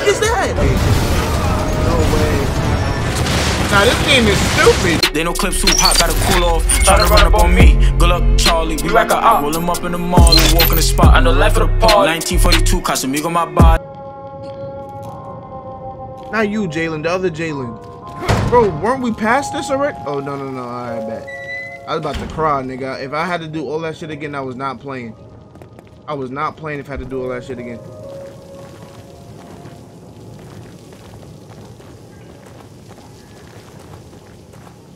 fuck is that? No way. Nah, this game is stupid. They know clips too hot, gotta cool off. Tryna run up on me. Good luck, Charlie. We rack a out, roll him up in the mall. We walk in the spot. I know life of the party. 1942, Casamigo my body. Not you, Jalen. The other Jalen. Bro, weren't we past this already? Oh, no, no, no. I bet. I was about to cry, nigga. If I had to do all that shit again, I was not playing. I was not playing if I had to do all that shit again.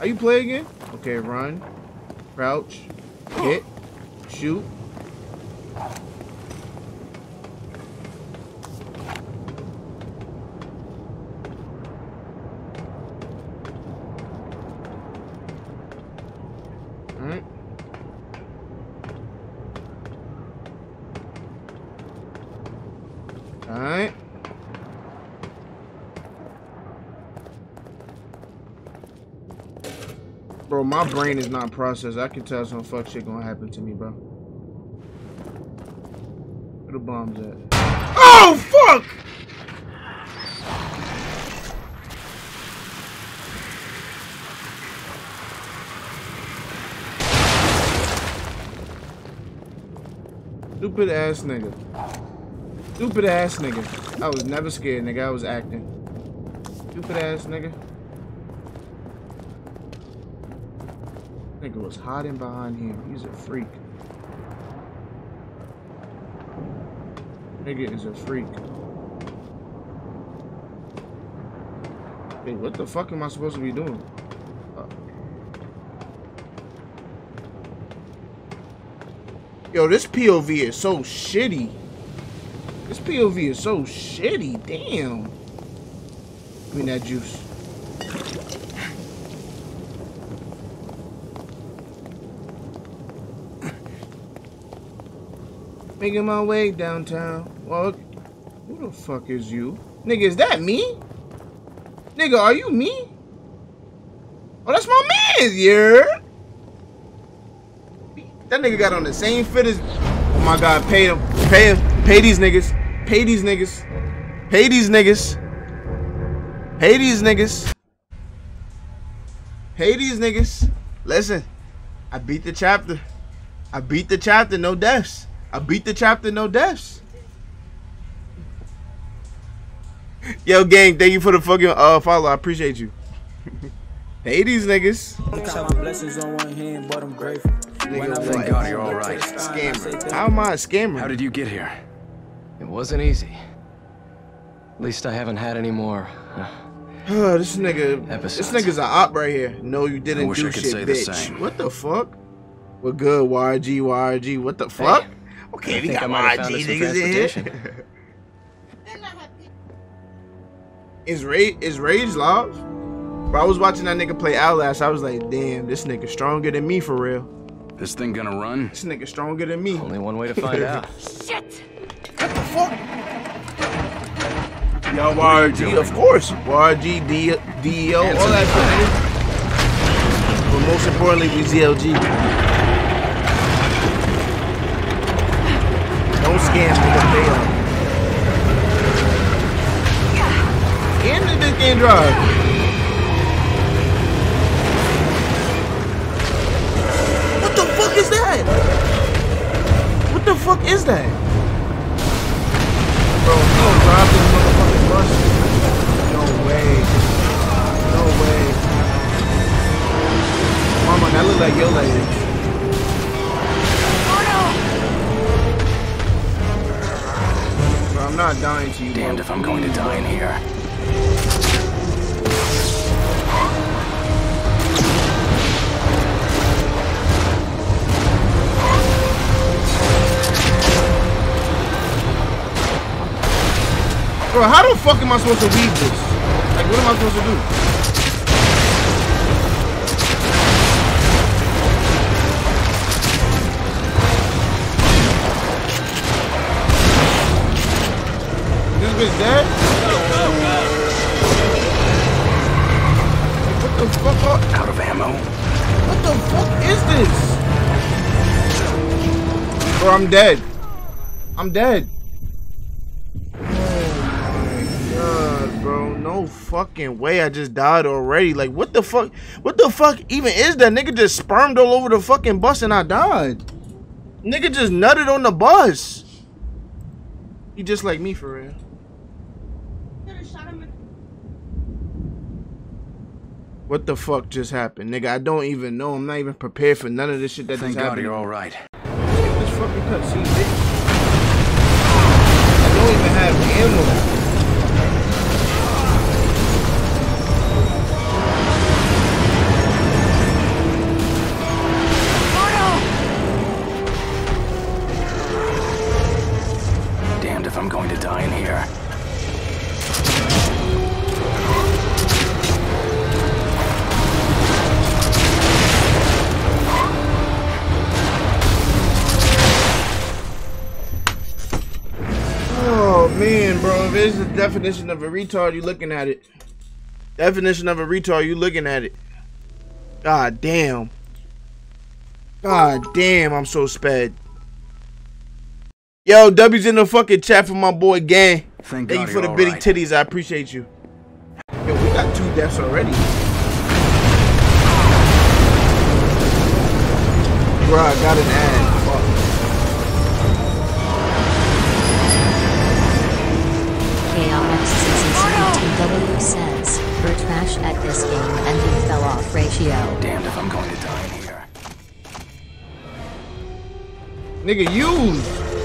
Are you playing again? Okay, run, crouch, oh. hit, shoot. Alright. Alright. Bro, my brain is not processed. I can tell some fuck shit gonna happen to me, bro. Where the bombs at? Oh, fuck! Stupid ass nigga. Stupid ass nigga. I was never scared, nigga. I was acting. Stupid ass nigga. Nigga was hiding behind him. He's a freak. Nigga is a freak. Hey, what the fuck am I supposed to be doing? Uh. Yo, this POV is so shitty. This POV is so shitty. Damn. Give me that juice. Making my way downtown. Well, who the fuck is you? Nigga, is that me? Nigga, are you me? Oh, that's my man, yeah. That nigga got on the same fit as. Oh my god, pay him, pay him, pay these niggas, pay these niggas, pay these niggas, pay these niggas, pay these niggas. Listen, I beat the chapter. I beat the chapter, no deaths. I beat the chapter, no deaths. Yo, gang, thank you for the fucking uh follow. I appreciate you. hey, these niggas. Nigga, Thank God you're all right. Scammer. How am I a scammer? How did you get here? It wasn't easy. At least I haven't had any more. uh, this nigga, Episodes. this nigga's an op right here. No, you didn't I wish do I could shit, say the bitch. same. What the fuck? We're good, YG, YG. What the fuck? Okay, I we got I might have found YG niggas in here. is Rage is Rage live? Bro, I was watching that nigga play Outlast. I was like, damn, this nigga stronger than me for real. This thing gonna run? This nigga stronger than me. Only one way to find out. Shit! What the fuck? Yo, YG, of course. YG, D, DEO, all that shit, nigga. But most importantly, we ZLG. They the bitch drive. What the fuck is that? What the fuck is that? Bro, you don't drive this motherfucking bus? No way. No way. Mama, that look like your legs. I'm not dying to you. Damned if I'm going to die in here. Bro, how the fuck am I supposed to read this? Like, what am I supposed to do? Bitch dead? What the fuck? are- Out of ammo? What the fuck is this? Bro, I'm dead. I'm dead. Oh my no fucking way I just died already. Like, what the fuck? What the fuck even is that? Nigga just spermed all over the fucking bus and I died. Nigga just nutted on the bus. He just like me for real. What the fuck just happened, nigga? I don't even know. I'm not even prepared for none of this shit that Thank just God happened. you're all right. This fucking cutscene, bitch. I don't even have ammo. Definition of a retard, you looking at it. Definition of a retard, you looking at it. God damn. God damn, I'm so sped. Yo, W's in the fucking chat for my boy Gang. Thank Thank you for the bitty right. titties. I appreciate you. Yo, we got two deaths already. Bro, I got an ad. At this game and you fell off ratio. Damned if I'm going to die in here. Nigga, use.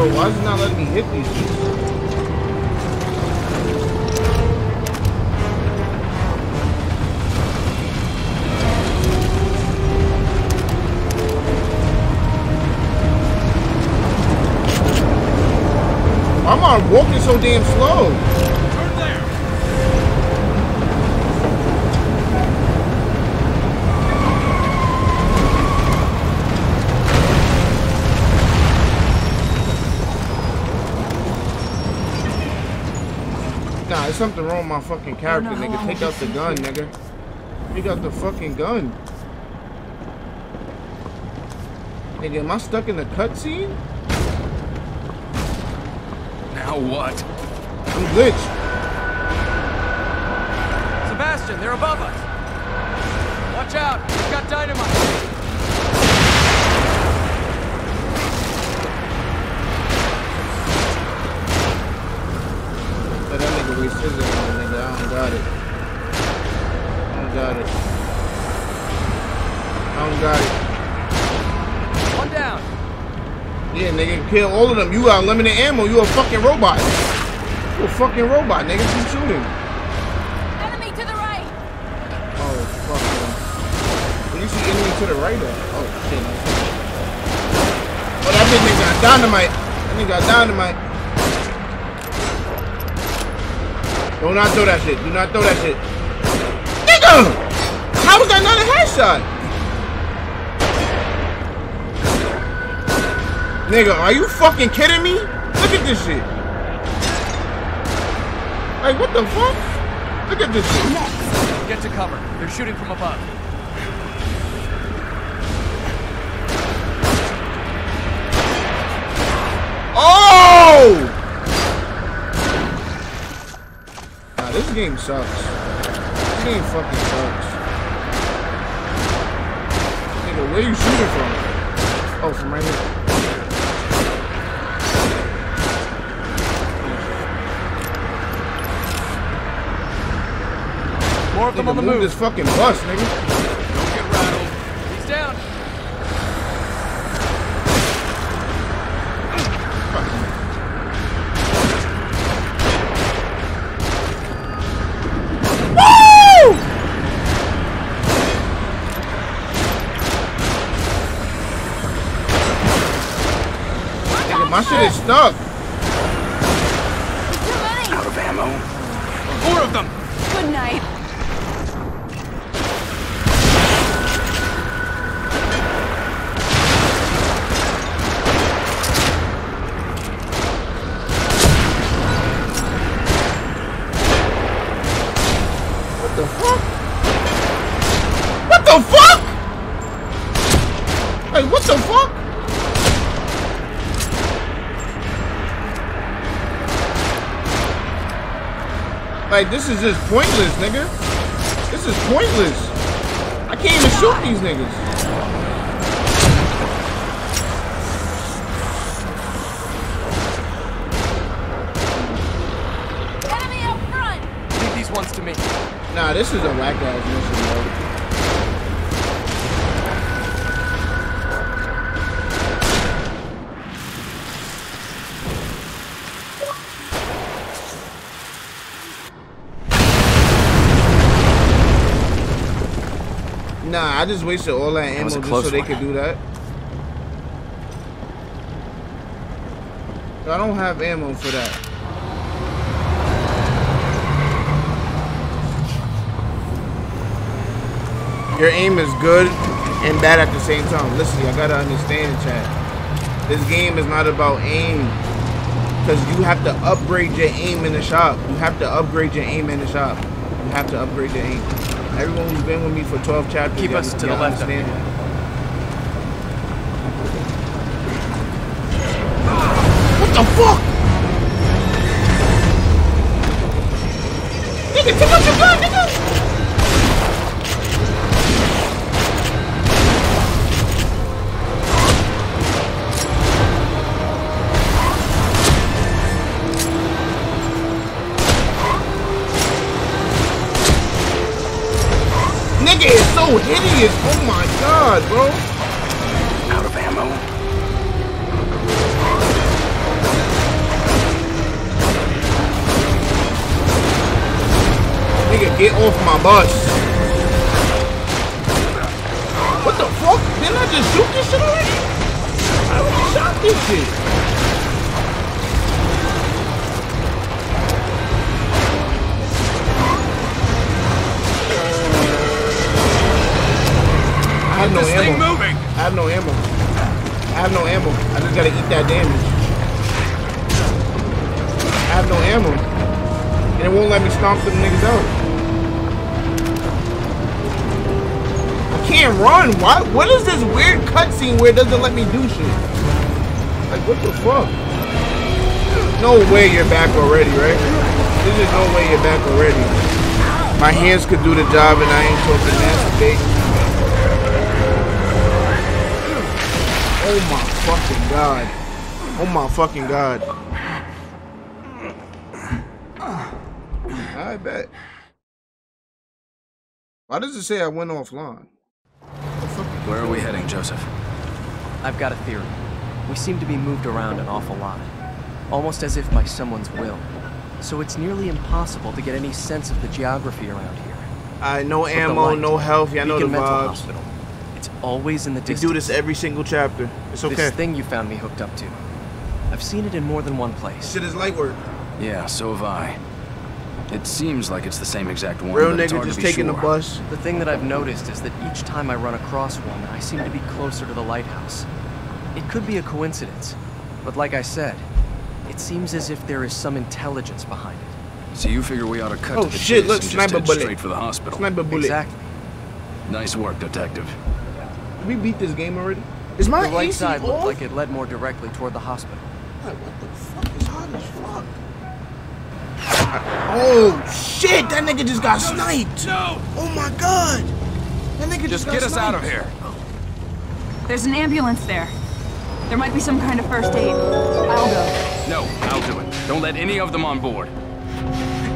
Bro, why is it not letting me hit these shits? Why am I walking so damn slow? Something wrong with my fucking character, nigga. Take out the gun, nigga. Take out the fucking gun. Nigga, am I stuck in the cutscene? Now what? I'm glitched. Sebastian, they're above us. Watch out. We've got dynamite. Don't got it. I don't got it. One down. Yeah, nigga, kill all of them. You got limited ammo. You a fucking robot. You a fucking robot, nigga. Keep shooting. Enemy to the right! Oh, fuck. Man. When you see enemy to the right of Oh, shit. Oh, that bitch nigga got dynamite. That nigga got dynamite. Do not throw that shit. Do not throw that shit. How was that not a headshot? Nigga, are you fucking kidding me? Look at this shit. Like, what the fuck? Look at this shit. Get to cover. They're shooting from above. Oh! Nah, this game sucks. Game fucking sucks. Nigga, where you shooting from? Oh, from right here. More of them Nigga, on the move move. this fucking bus, nigga. My Like, this is just pointless, nigga. This is pointless. I can't even shoot these niggas. Enemy up front. Leave these ones to me. Nah, this is a whack ass mission, bro. I just wasted all that ammo just so they one. could do that. I don't have ammo for that. Your aim is good and bad at the same time. Listen, I gotta understand, chat. This game is not about aim. Because you have to upgrade your aim in the shop. You have to upgrade your aim in the shop. You have to upgrade your aim. Everyone who's been with me for 12 chapters, Keep us to the left of understand What the fuck? Nigga, take out your gun, nigga! Nigga bus. What the fuck? Didn't I just shoot this shit already? I already shot this shit. I have no This ammo. moving! I have no ammo. I have no ammo. I just gotta eat that damage. I have no ammo. And it won't let me stomp them can't. Why? What is this weird cutscene where it doesn't let me do shit? Like, what the fuck? No way you're back already, right? There's just no way you're back already. My hands could do the job and I ain't talking masturbate. Oh my fucking god. Oh my fucking god. I bet. Why does it say I went offline? Where are we heading, Joseph? I've got a theory. We seem to be moved around an awful lot. Almost as if by someone's will. So it's nearly impossible to get any sense of the geography around here. I no But ammo, light, no health. Y'all know the Mental vibes. Hospital. It's always in the We distance. do this every single chapter. It's okay. This thing you found me hooked up to. I've seen it in more than one place. Shit is light work. Yeah, so have I. It seems like it's the same exact one. Real nigga just to be taking the bus. The thing that I've noticed is that each time I run across one, I seem to be closer to the lighthouse. It could be a coincidence, but like I said, it seems as if there is some intelligence behind it. So you figure we ought to cut Oh, to the shit, chase look, and just sniper head bullet. straight for the hospital. Sniper bullet. Exactly. Nice work, detective. Did we beat this game already? Is my The right AC side looked like it led more directly toward the hospital. What the fuck is hot as fuck? Oh shit! That nigga just got sniped. No! Oh my god! That nigga just, Just got get us out of here. There's an ambulance there. There might be some kind of first aid. I'll go. No, I'll do it. Don't let any of them on board.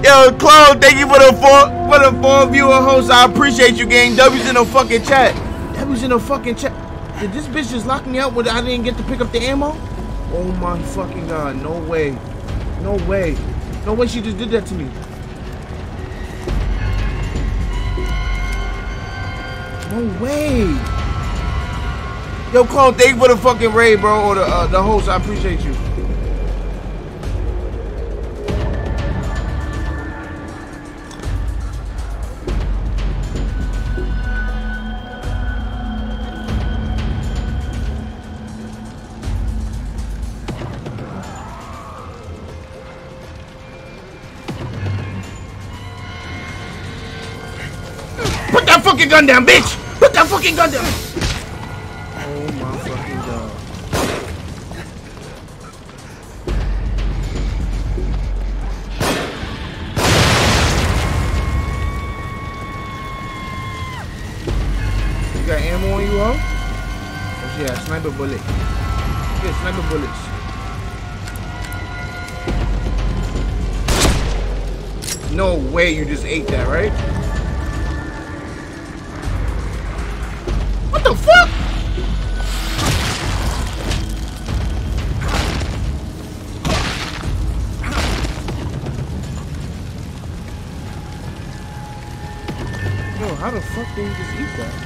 Yo, Clone, thank you for the four for the four viewer host. I appreciate you, gang. W's in the fucking chat. W's in the fucking chat. Did this bitch just lock me out when I didn't get to pick up the ammo? Oh my fucking god! No way! No way! No way! She just did that to me. No way! Yo, Cole, thank for the fucking raid, bro, or the uh, the host. I appreciate you. Gun down, bitch! Put that fucking gun down! Oh my fucking god. You got ammo on you, huh? Oh, yeah, sniper bullet. Yeah, sniper bullets. No way you just ate that, right? You just eat that?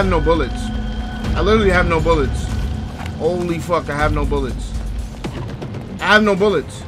Have no bullets. I literally have no bullets. Holy fuck, I have no bullets. I have no bullets.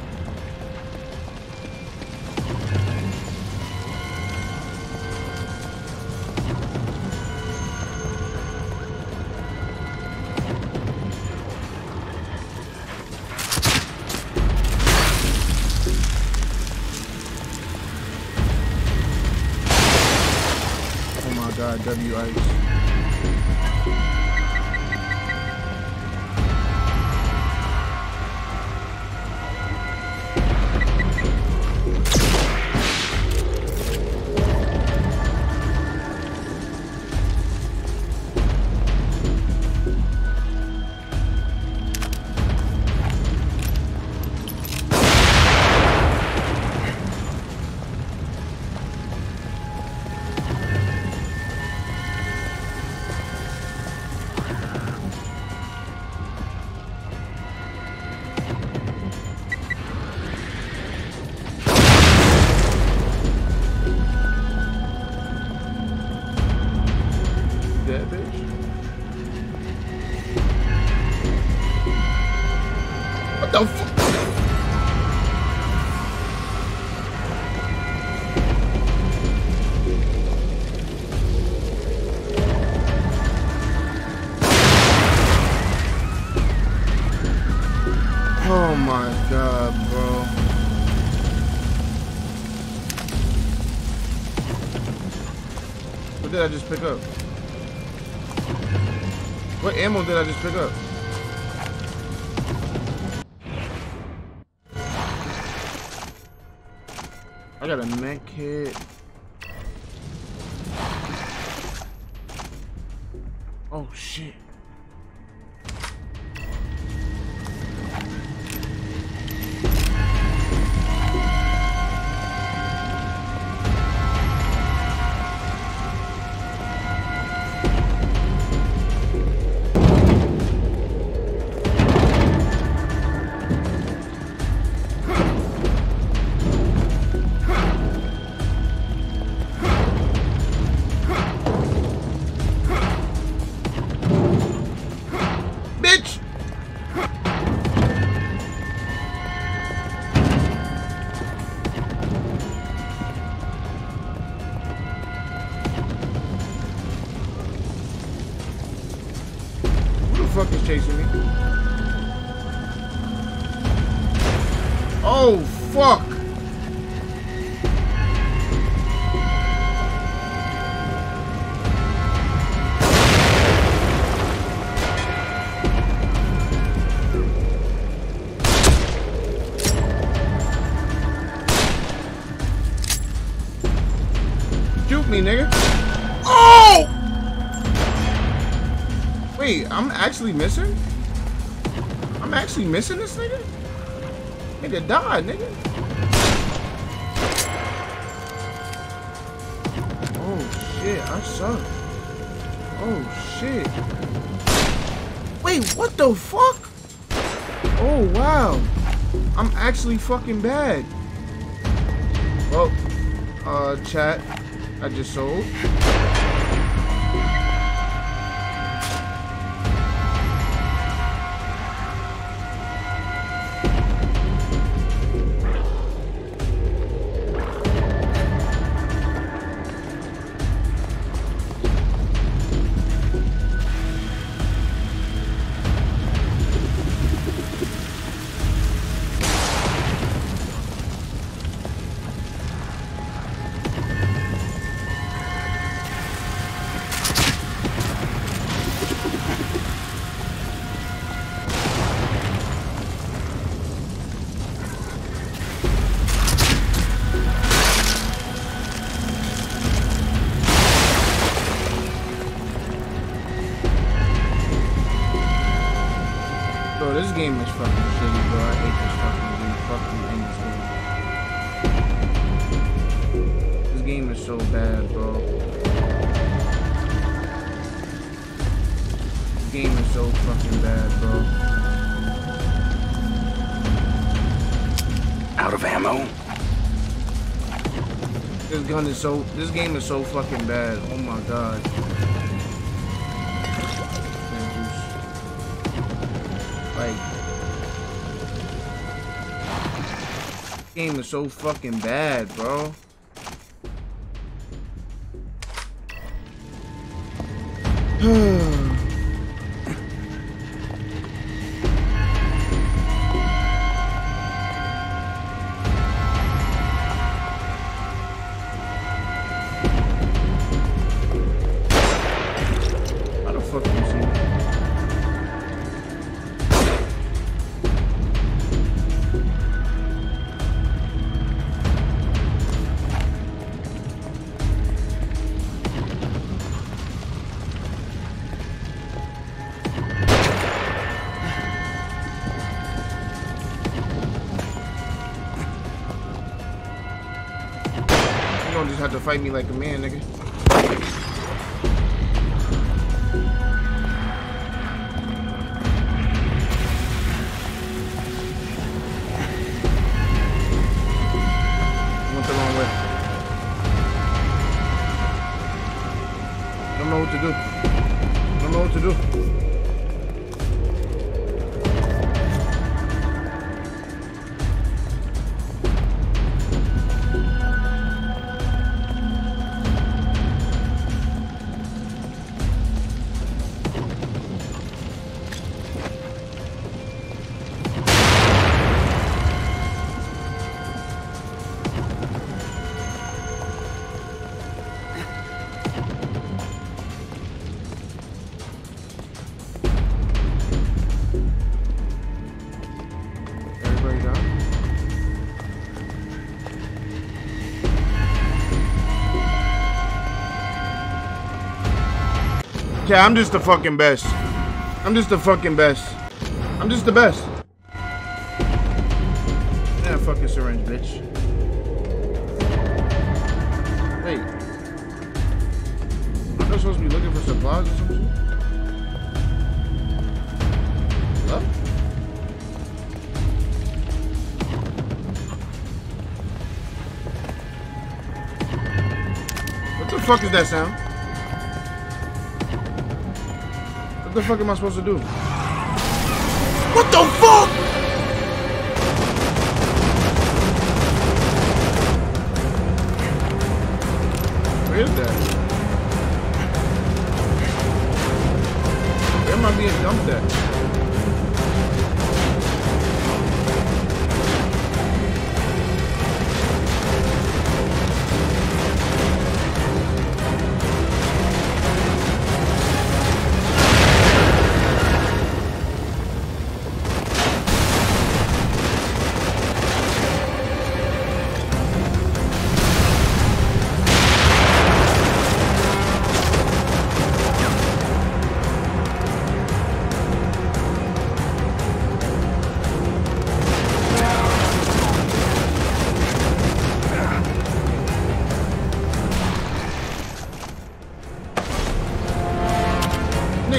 What the fuck? Oh my god, bro. What did I just pick up? What ammo did I just pick up? I got a med kit. Oh shit. Actually missing? I'm actually missing this nigga? Nigga died, nigga. Oh shit, I suck. Oh shit. Wait, what the fuck? Oh wow. I'm actually fucking bad. Well, uh, chat, I just sold. Of ammo? This gun is so. This game is so fucking bad. Oh my god. Like. Game is so fucking bad, bro. fight me like a man, nigga. Okay, I'm just the fucking best. I'm just the fucking best. I'm just the best. Yeah, fucking syringe, bitch. Wait. Am I supposed to be looking for supplies or some shit? Hello? What the fuck is that sound? What the fuck am I supposed to do? What the fuck? Where is that? Where am I being dumped at?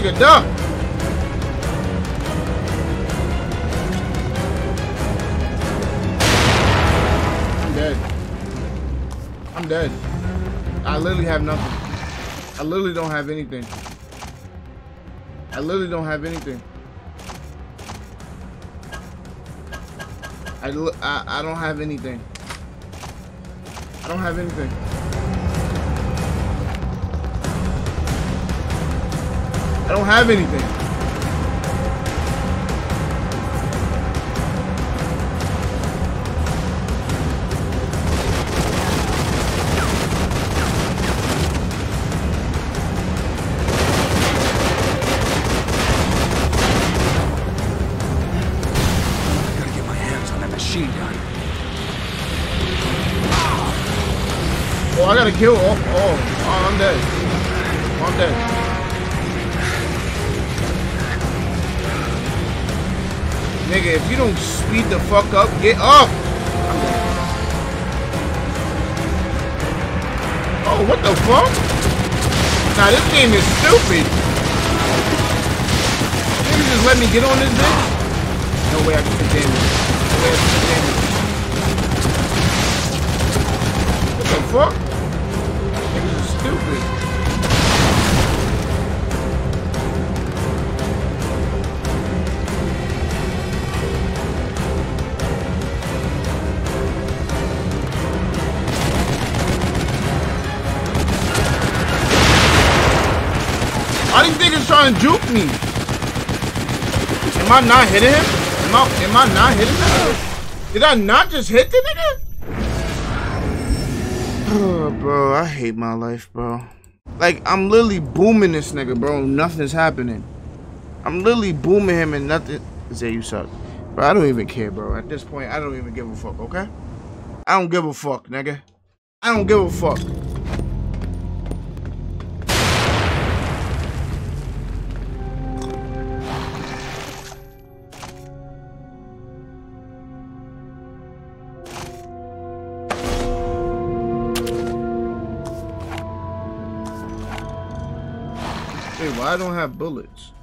Nigga. I'm dead. I'm dead. I literally have nothing. I literally don't have anything. I literally don't have anything. I, I, I don't have anything. I don't have anything. I don't have anything. Oh, I gotta get my hands on that machine gun. Oh, I gotta kill. Oh, oh, oh I'm dead. I'm dead. Nigga, if you don't speed the fuck up, get up. Oh, what the fuck? Nah, this game is stupid. Nigga just let me get on this bitch? No way I can take damage. No way I can take damage. What the fuck? Trying to juke me? Am I not hitting him? Am I, am I not hitting him? Did I not just hit the nigga? Oh, bro, I hate my life, bro. Like, I'm literally booming this nigga, bro. Nothing's happening. I'm literally booming him and nothing. Say you suck. Bro, I don't even care, bro. At this point, I don't even give a fuck, okay? I don't give a fuck, nigga. I don't give a fuck. Why I don't have bullets?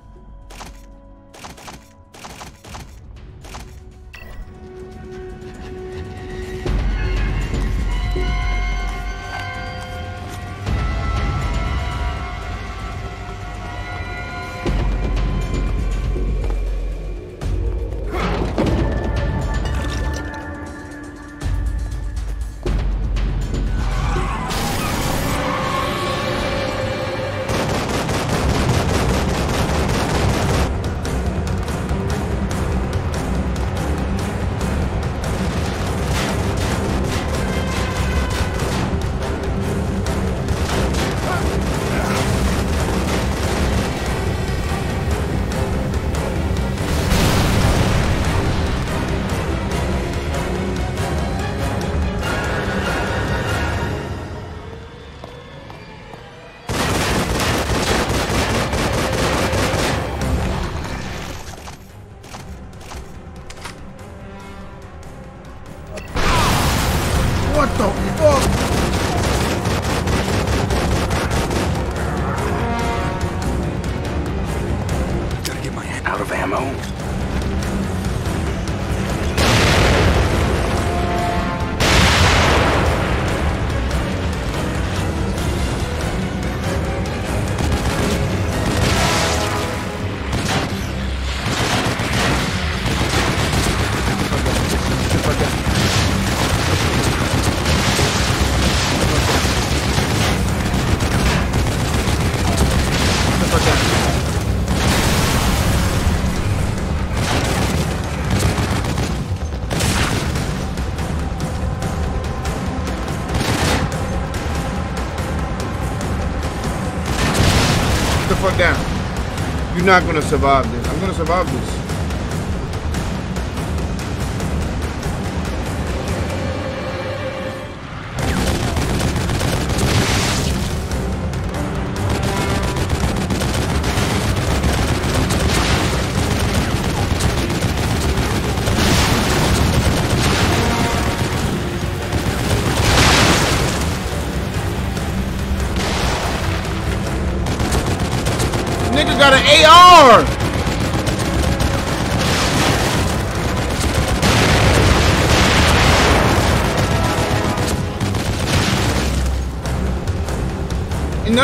You're not gonna survive this. I'm gonna survive this.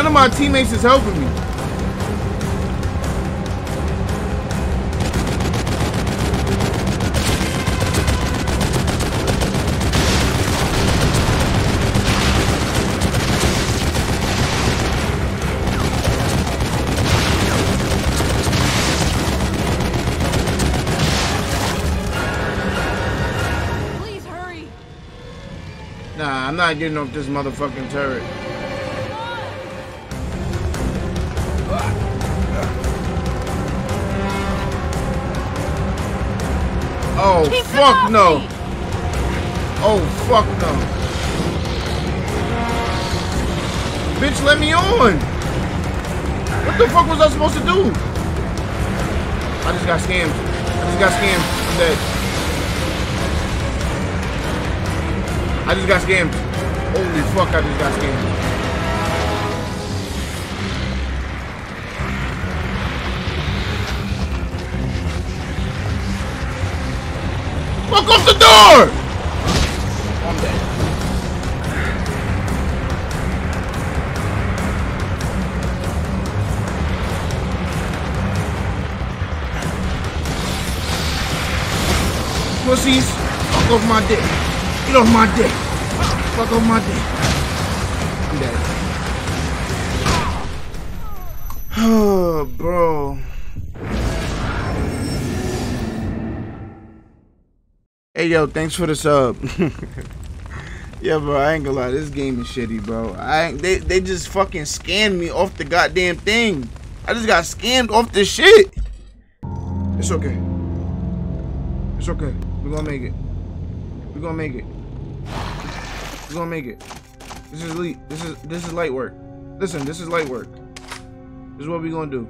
Of my teammates is helping me. Please hurry. Nah, I'm not getting off this motherfucking turret. Oh, fuck no. me. Oh, fuck no. Bitch, let me on. What the fuck was I supposed to do? I just got scammed. I just got scammed. I'm dead. I just got scammed. Holy fuck, I just got scammed. Fuck off the door! I'm dead. Pussies, fuck off my dick. Get off my dick. Fuck off my dick. I'm dead. Oh, bro. Hey, yo, thanks for the sub. yeah, bro, I ain't gonna lie. This game is shitty, bro. I they, they just fucking scammed me off the goddamn thing. I just got scammed off this shit. It's okay. It's okay. We're gonna make it. We're gonna make it. We're gonna make it. This is elite. This is this is light work. Listen, this is light work. This is what we're gonna do.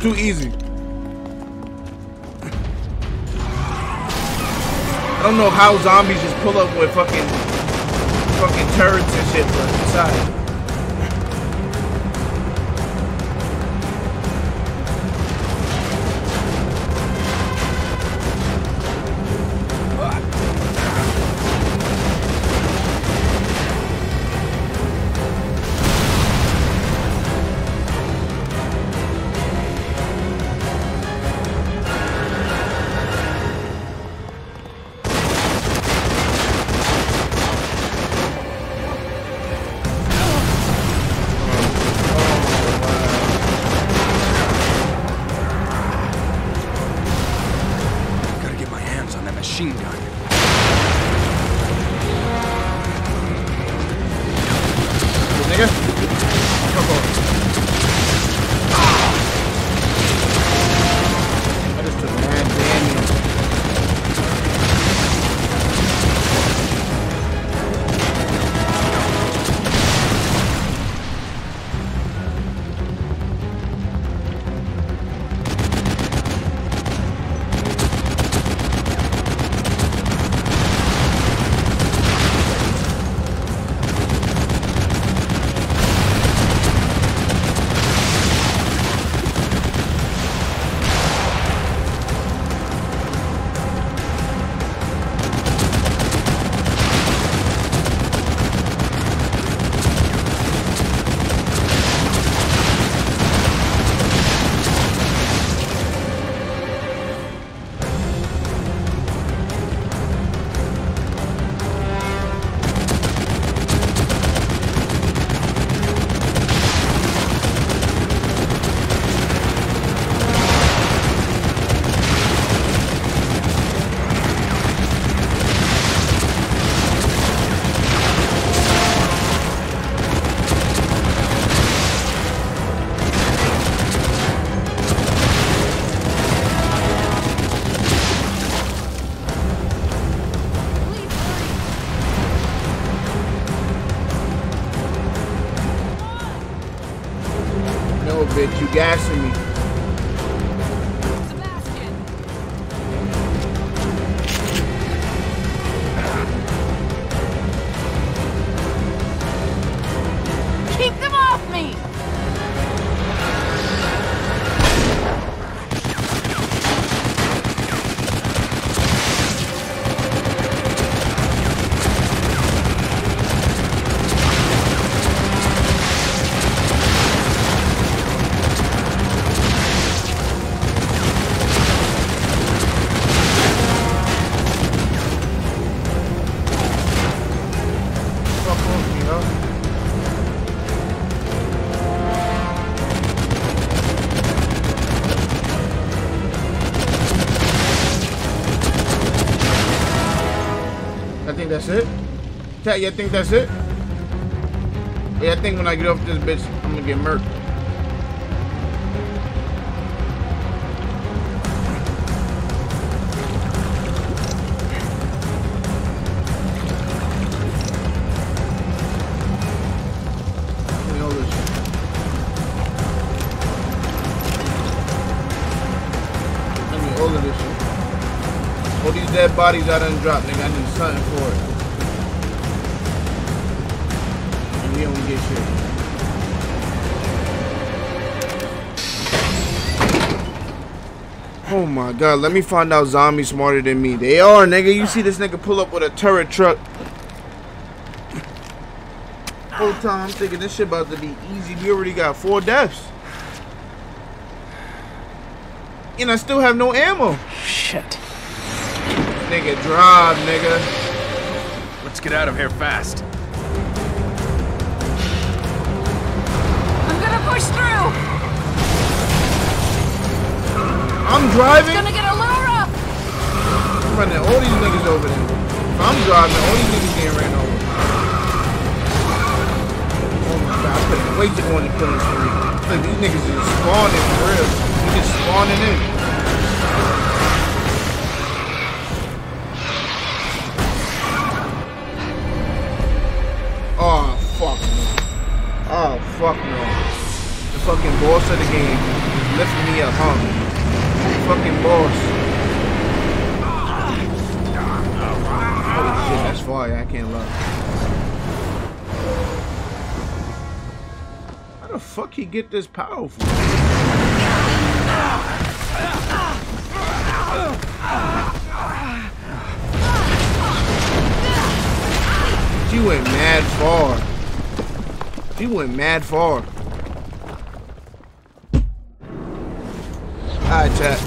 Too easy. I don't know how zombies just pull up with fucking fucking turrets and shit, but. Gotta Fuck No, that's it? Chat, you think that's it? Yeah, I think when I get off this bitch, I'm gonna get murked. Dead bodies I done dropped, nigga. I need something for it. And we don't get shit. Oh my god, let me find out zombies smarter than me. They are, nigga. You see this nigga pull up with a turret truck. Whole time I'm thinking this shit about to be easy. We already got four deaths. And I still have no ammo. Shit. Nigga, drive, nigga. Let's get out of here fast. I'm gonna push through! I'm driving. It's Gonna get a little rough! I'm running all these niggas over there. If I'm driving, all these niggas getting ran over. Oh my god, I couldn't wait to go on the killing spree. Look, these niggas is spawning for real. They just spawning in. Oh fuck no. The fucking boss of the game is lifting me up, huh? Fucking boss. Holy shit, that's fire. I can't lie. How the fuck he get this powerful? She went mad far. She went mad far. Alright, chat.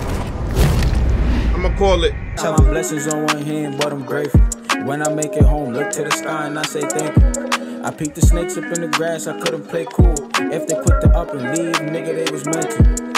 I'ma call it. Seven blessings on one hand, but I'm grateful. When I make it home, look to the sky and I say thank you. I peeked the snakes up in the grass, I couldn't play cool. If they quick the up and leave, nigga, they was meant to.